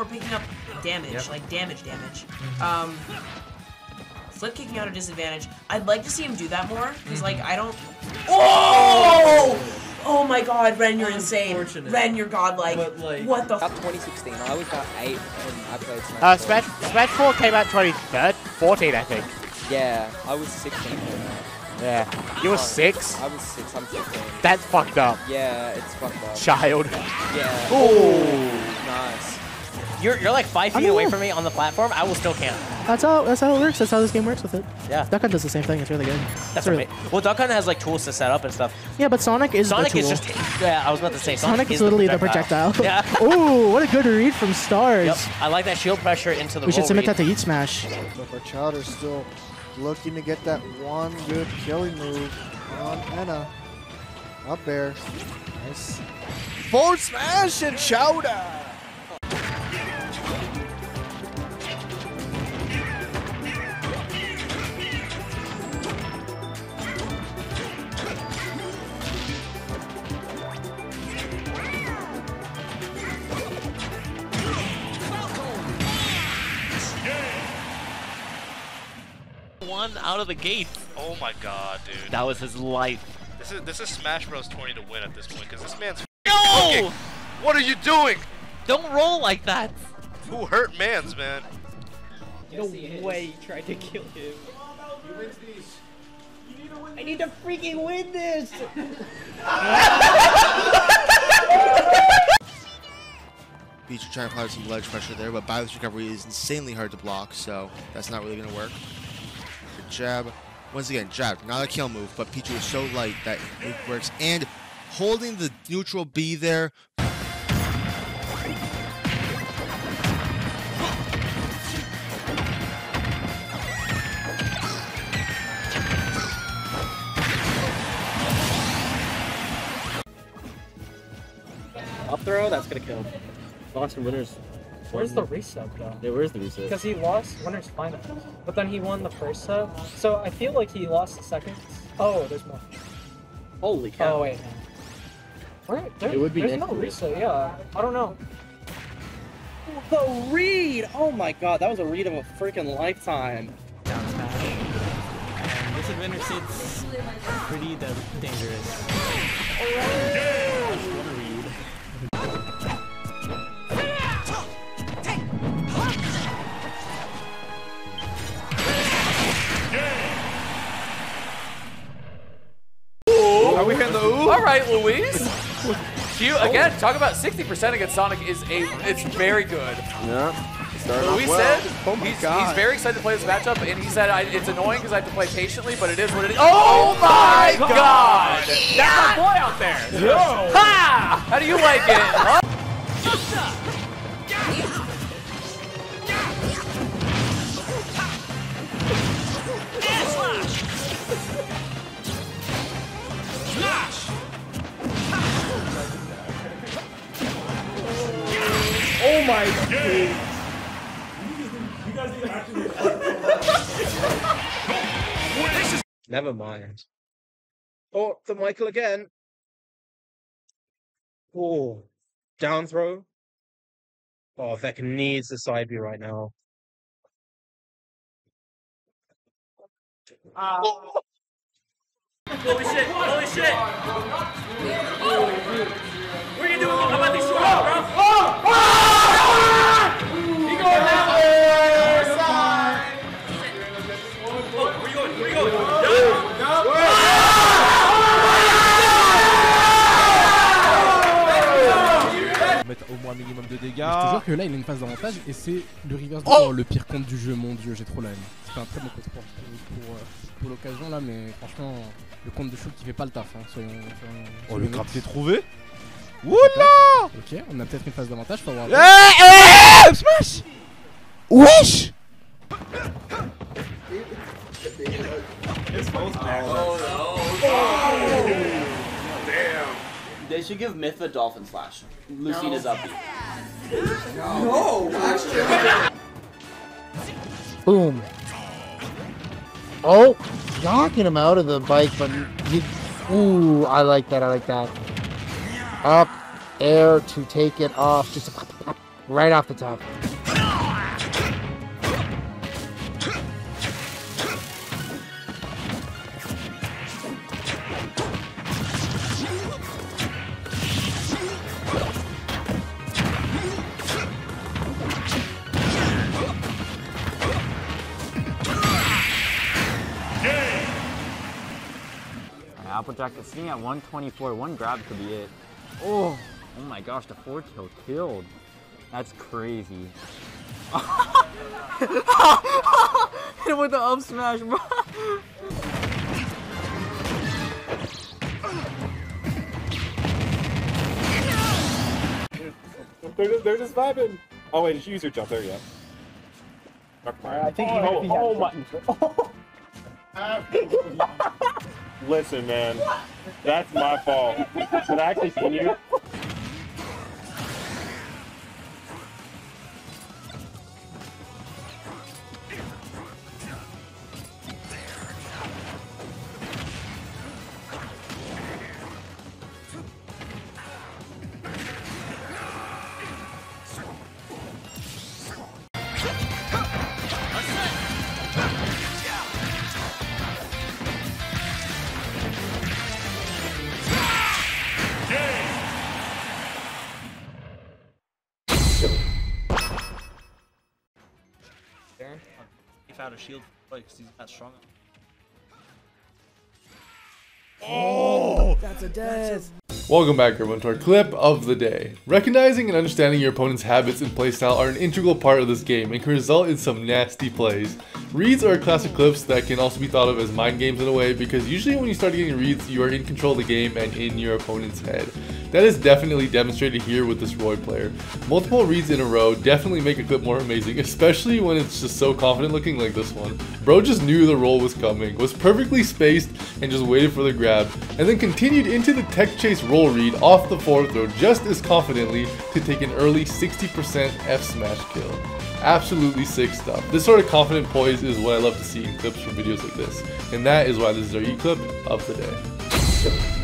Okay, yeah, no. M4, M4 picking up damage, Yep. like damage, damage. Um, flip kicking out a disadvantage. I'd like to see him do that more, because like I don't. Oh! Oh my God, Ren, you're insane. Ren, you're godlike. But, like- what the? About 2016, I was about 8 when I played Smash. Uh, Bros. Smash, Smash 4 came out 23rd, 14, I think. Yeah, I was 16. Yeah. You were six? I was 6, I'm 15. That's fucked up. Yeah, it's fucked up. Child. Yeah. Ooh. Nice. You're, you're like five feet mean, away yeah. from me on the platform. I will still camp. That's how that's how it works. That's how this game works with it. Yeah. Duck Hunt does the same thing. It's really good. That's It's really, okay. Well, Duck Hunt has like tools to set up and stuff. Yeah, but Sonic is Sonic the is just. Yeah, I was about to say. Sonic, Sonic is literally the projectile. Yeah. Ooh, what a good read from Stars. Yep. I like that shield pressure into the We should submit read. that to YEET Smash. But for Chowder still looking to get that one good killing move on Anna. Up there. Nice. Forward smash and Chowder! One out of the gate. Oh my god, dude. That was his life. This is this is Smash Bros 20 to win at this point because this man's. No! What are you doing? Don't roll like that. Who hurt man's man? No way you tried to kill him. I need to freaking win this! Beach are trying to apply some ledge pressure there, but Byleth's recovery is insanely hard to block, so that's not really going to work. Jab. Once again, jab. Not a kill move, but Pichu is so light that it works. And holding the neutral B there. Up throw, that's gonna kill. Lost in winners. Where's the reset though? Yeah, where's the reset? Because he lost winners finals, but then he won the first set. So I feel like he lost the second. Oh, there's more. Holy cow. Oh wait. Where? There, It would be there's next no to it. reset. Yeah, I don't know. The read! Oh my god, that was a read of a freaking lifetime. Down smash. And this advantage sits pretty da- dangerous. Are we hitting the ooh? All right, Louise. You again oh. talk about 60% against Sonic is a it's very good. Yeah. Luis said oh he's, he's very excited to play this matchup, and he said I, it's annoying because I have to play patiently, but it is what it is. Oh, oh my God! That's my boy out there. Ha! How do you like it? Huh? My god. Never mind. Oh, the Michael again. Oh, down throw. Oh, Vec needs the side B right now. Oh. Holy shit! Holy shit! Au moins un minimum de dégâts. Je te jure que là, il a une phase d'avantage et c'est le reverse Oh oh le pire compte du jeu, mon dieu, j'ai trop la haine. C'était un très bon compte pour, pour, euh, pour l'occasion là, mais franchement, le compte de shoot qui fait pas le taf. Hein, soyons, soyons- Oh, le honnêtes. grappé trouvé Oula Ok, on a peut-être une phase d'avantage, faut voir. Eh, eh, Smash Wesh They should give Myth a Dolphin Slash. Lucina's up. No, actually. Boom. Oh, knocking him out of the bike, but he, ooh, I like that. I like that. Up, air to take it off, just right off the top. Applejack is sitting at 124. One grab could be it. Oh, oh my gosh, the four kill killed. That's crazy. Hit him with the up smash, bro. They're just, they're just vibing. Oh wait, did you use your jump? There you go. I think he oh, oh, oh my. Listen, man, that's my fault. Did I actually see you? He found a shield because he's not strong. Oh, that's a death. Welcome back everyone to our clip of the day. Recognizing and understanding your opponent's habits and playstyle are an integral part of this game and can result in some nasty plays. Reads are classic clips that can also be thought of as mind games in a way because usually when you start getting reads you are in control of the game and in your opponent's head. That is definitely demonstrated here with this Roy player. Multiple reads in a row definitely make a clip more amazing, especially when it's just so confident looking like this one. Bro just knew the roll was coming, was perfectly spaced, and just waited for the grab, and then continued into the tech chase roll read off the forward throw just as confidently to take an early 60% F smash kill. Absolutely sick stuff. This sort of confident poise is what I love to see in clips from videos like this, and that is why this is our e-clip of the day.